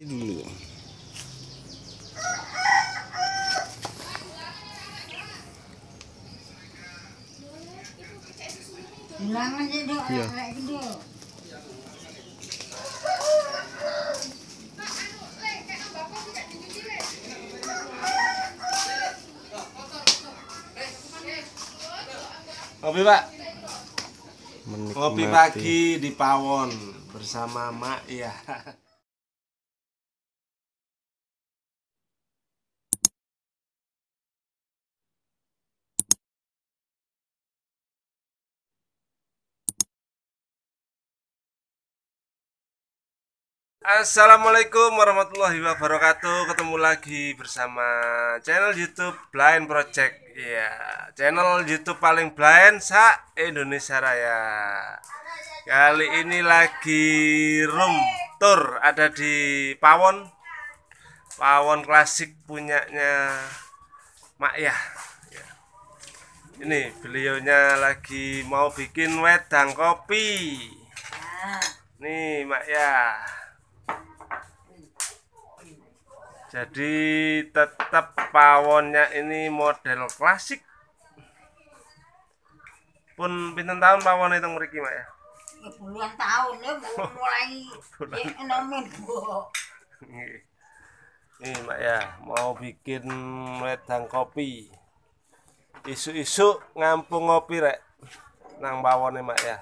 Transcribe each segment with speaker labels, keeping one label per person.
Speaker 1: dulu.
Speaker 2: Bilang aja dong, gitu.
Speaker 3: Ngopi pak,
Speaker 1: menikmati.
Speaker 3: Ngopi pagi di Pawon bersama Mak ya. Assalamualaikum warahmatullahi wabarakatuh. Ketemu lagi bersama channel YouTube Blind Project. Ya, channel YouTube paling blind sa Indonesia Raya. Kali ini lagi room tour ada di Pawon. Pawon klasik punyanya Mak. Ya. Ini beliaunya lagi mau bikin wedang kopi.
Speaker 2: Nah,
Speaker 3: Nih Mak Yah. Jadi tetap pawonnya ini model klasik. Pun pinten tahun pawon itu mriki, Mak ya?
Speaker 2: puluhan tahun ya mulai nomin bu.
Speaker 3: Nih, Mak ya, mau bikin wedang kopi. Isu-isu ngampung ngopi rek. Nang pawone, Mak ya.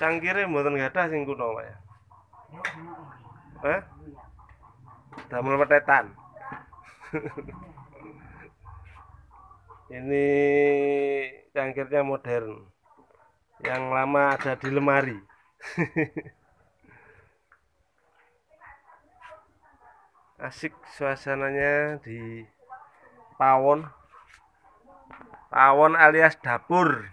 Speaker 3: Cangkire mboten gadah sing kuno, Mak ya. Eh? Damel petetan. Ini cangkirnya modern. Yang lama ada di lemari. Asik suasananya di Pawon. Pawon alias dapur.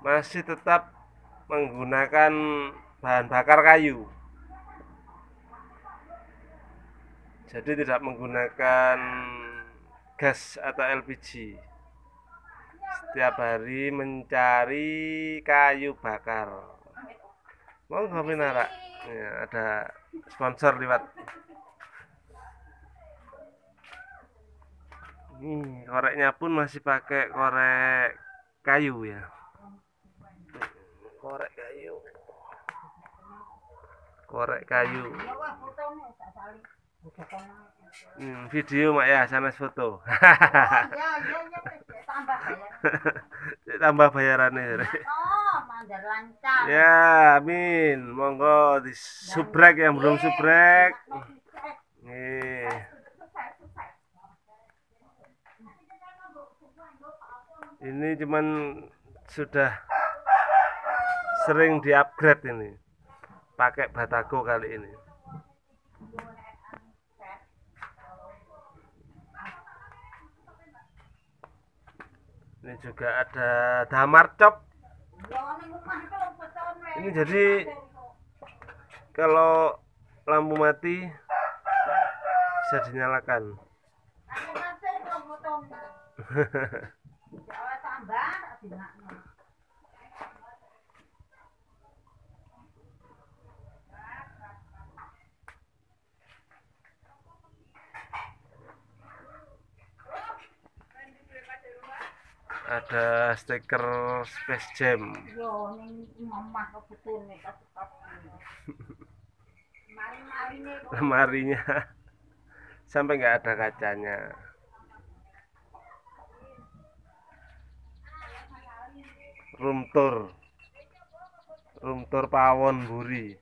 Speaker 3: Masih tetap menggunakan bahan bakar kayu. Jadi tidak menggunakan gas atau LPG. Setiap hari mencari kayu bakar. Mau Nara? Ya, ada sponsor lewat. Nih, koreknya pun masih pakai korek kayu ya. Korek kayu. Korek kayu.
Speaker 2: Ya.
Speaker 3: Hmm, video mak ya, sanes foto.
Speaker 2: Ya ya ya wes, ya, tambah bayar.
Speaker 3: Tambah bayarannya.
Speaker 2: Oh.
Speaker 3: Ya, amin. Monggo di subrek yang belum subrek. Nih. Ini cuman sudah sering di-upgrade ini. Pakai Batago kali ini. Ini juga ada damar cop.
Speaker 2: Ya.
Speaker 3: Ini jadi kalau lampu mati bisa dinyalakan.
Speaker 2: Aku
Speaker 3: Ada stiker Space Jam.
Speaker 2: Yo betulne pas-pas. Mari-marine kok
Speaker 3: Lemarinya sampai nggak ada kacanya. Room tour. Room tour Pawon Buri.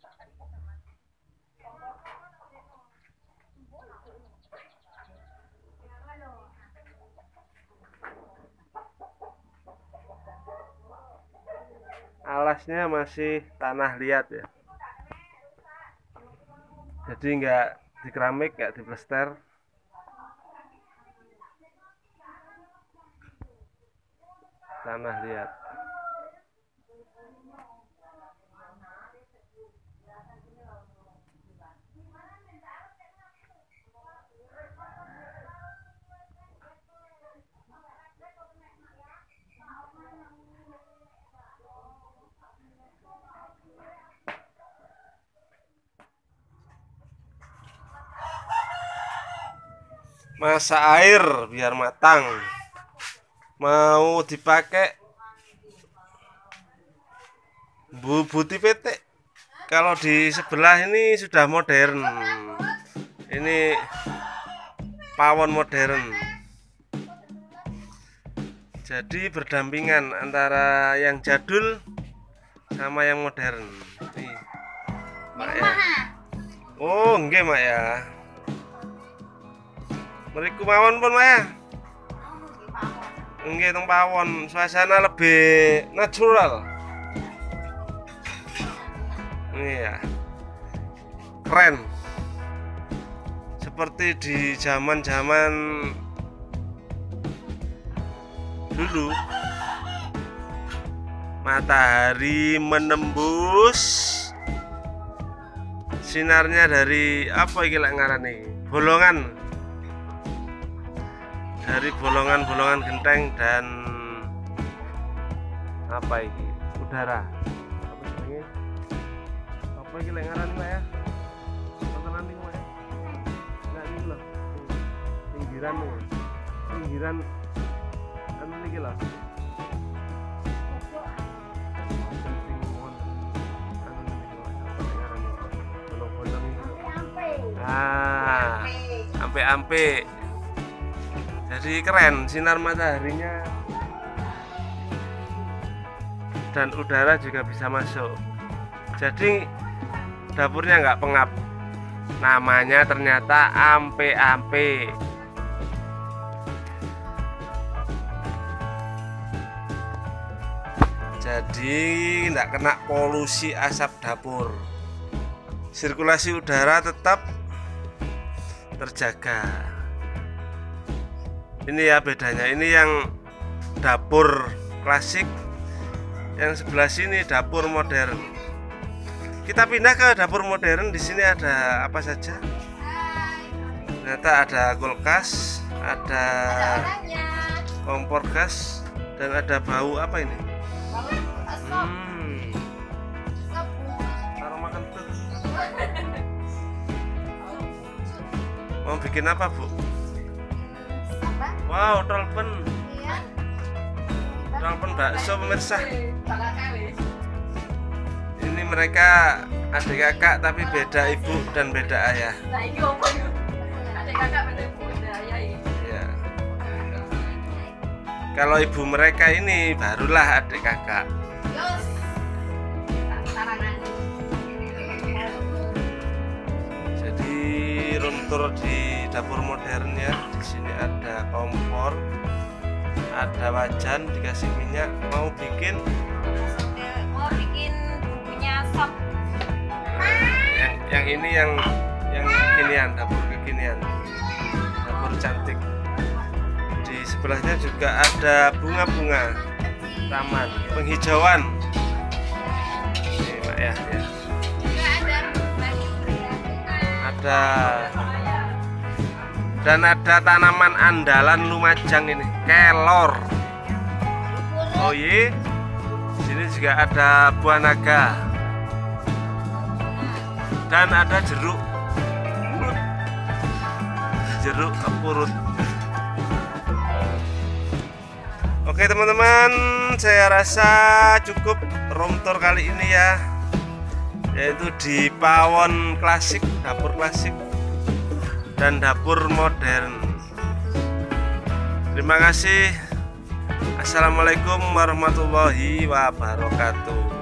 Speaker 3: Alasnya masih tanah liat ya. Jadi nggak di keramik, nggak di plester. Tanah liat. Masak air biar matang. Mau dipakai bubuti petek kalau di sebelah ini sudah modern. Ini pawon modern. Jadi berdampingan antara yang jadul sama yang modern. Nih, Mak ya. oh enggak mak ya Meriku mawon pun ya enggak teng pawon. Suasana lebih natural. Iya. Keren. Seperti di zaman-zaman dulu matahari menembus sinarnya dari apa iki lek ngarani? Bolongan dari bolongan-bolongan genteng dan apa iki udara. Apa jenenge? Apa iki lek ngarani Pak ya? Tontonan niku Pak ya? Enggak niku lho pinggiran niku pinggiran anu niki lho. Nah, ampe-ampe. Jadi keren sinar mataharinya dan udara juga bisa masuk. Jadi dapurnya nggak pengap. Namanya ternyata ampe-ampe. Jadi nggak kena polusi asap dapur. Sirkulasi udara tetap terjaga. Ini ya bedanya. Ini yang dapur klasik, yang sebelah sini dapur modern. Kita pindah ke dapur modern. Di sini ada apa saja? Ternyata ada kulkas, ada kompor gas, dan ada bau apa ini? Hmm, aroma kentut. Mau bikin apa, Bu? Wow, tolpen. Tolpen bakso pemirsa. Ini mereka adik kakak tapi beda ibu dan beda ayah. Ya. Kalau ibu mereka ini barulah adik kakak. Jadi room tour di dapur modern ya. Di sini ada kompor, ada wajan dikasih minyak. Mau bikin?
Speaker 2: Mau bikin bumbunya sop.
Speaker 3: yang yang ini yang yang kekinian dapur kekinian dapur cantik. Di sebelahnya juga ada bunga-bunga. Taman. Penghijauan. Ini Mak, ya, ya. ada dan ada tanaman andalan Lumajang ini kelor. Oh iya. Sini juga ada buah naga. Dan ada jeruk. Jeruk kepurut. Oke teman-teman saya rasa cukup room tour kali ini ya. Yaitu di pawon klasik dapur klasik dan dapur modern. Terima kasih. Assalamualaikum warahmatullahi wabarakatuh